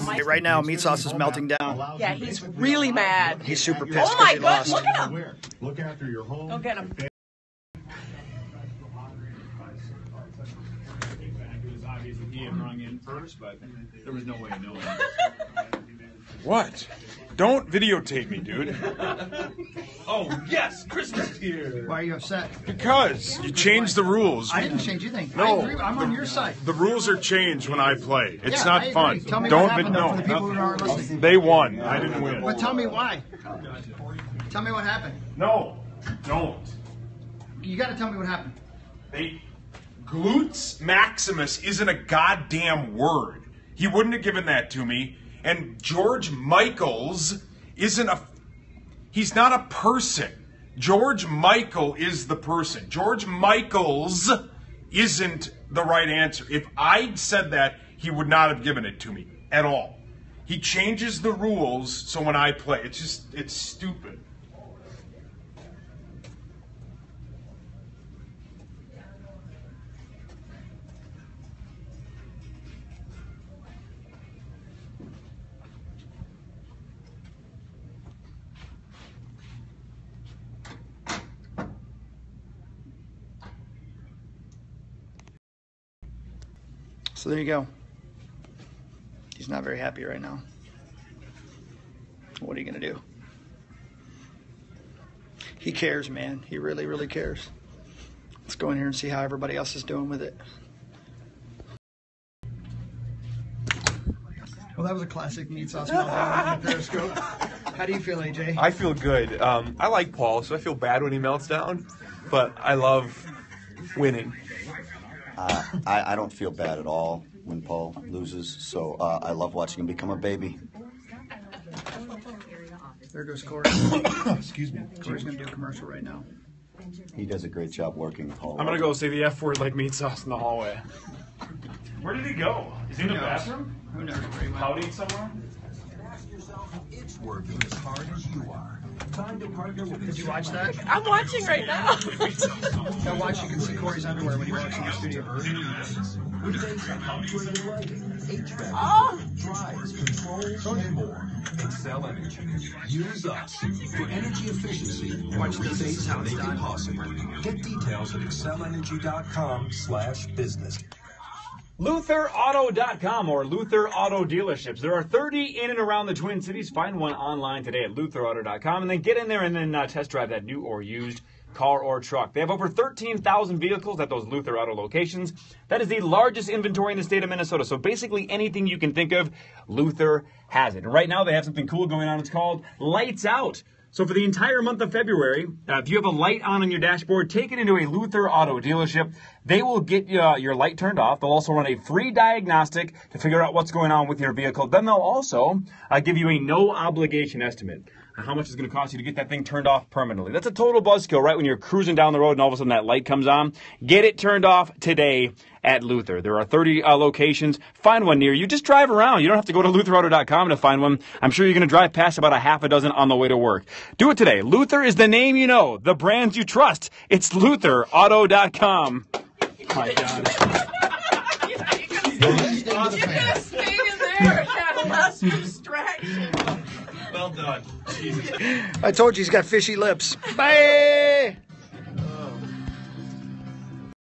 Hey, right now, Meatsauce is melting down. Yeah, he's really mad. He's super oh pissed Oh 'cause my god, lost. look at him. Look after your home. Go get him. It was obvious that he had rung in first, but there was no way of knowing. What? Don't videotape me, dude. oh yes, Christmas is here. Why are you upset? Because you changed the rules. I didn't change anything. No. I agree. I'm on your side. The rules are changed when I play. It's Yeah, not I agree. fun. Tell me Don't what happened, vid- though, no, for the people who nothing. aren't listening. They won. I didn't win. But tell me why. Tell me what happened. No, don't. You got to tell me what happened. They glutes maximus isn't a goddamn word. He wouldn't have given that to me. And George Michaels isn't a. He's not a person. George Michael is the person. George Michaels isn't the right answer. If I'd said that, he would not have given it to me at all. He changes the rules so when I play, it's just, it's stupid. So there you go. He's not very happy right now. What are you going to do? He cares, man. He really, really cares. Let's go in here and see how everybody else is doing with it. Well, that was a classic Meatsauce meltdown on the Periscope. How do you feel, AJ? I feel good. Um, I like Paul, so I feel bad when he melts down, but I love winning. Uh, I, I don't feel bad at all when Paul loses, so uh, I love watching him become a baby. There goes Cory. Excuse me. Cory's going to do a commercial right now. He does a great job working Paul. I'm gonna go say the F word like Meatsauce in the hallway. Where did he go? Is he in the Who knows? bathroom? Who knows where he went? Pouting somewhere? It's working as hard as you are. Time to partner with Did you watch that? I'm watching right now. Now watch, you can see Cory's underwear when he walks in the studio. with things upgraded lighting, HVAC, Oh. drives, controls, and more. Xcel Energy. Use us for energy efficiency. Watch this. This is how it's Make it done. possible. Get details at xcelenergy.com slash business. LutherAuto.com or Luther Auto Dealerships. There are 30 in and around the Twin Cities. Find one online today at LutherAuto.com and then get in there and then uh, test drive that new or used car or truck. They have over 13,000 vehicles at those Luther Auto locations. That is the largest inventory in the state of Minnesota. So basically anything you can think of, Luther has it. And right now they have something cool going on. It's called Lights Out. So for the entire month of February, uh, if you have a light on on your dashboard, take it into a Luther Auto dealership. They will get uh, your light turned off. They'll also run a free diagnostic to figure out what's going on with your vehicle. Then they'll also uh, give you a no obligation estimate on how much it's going to cost you to get that thing turned off permanently. That's a total buzzkill, right? When you're cruising down the road and all of a sudden that light comes on. Get it turned off today at Luther. There are 30 uh, locations. Find one near you. Just drive around. You don't have to go to lutherauto.com to find one. I'm sure you're going to drive past about a half a dozen on the way to work. Do it today. Luther is the name you know, the brands you trust. It's lutherauto.com. My God. you could have stayed in there and had less distraction. Well done. I told you he's got fishy lips. Bye.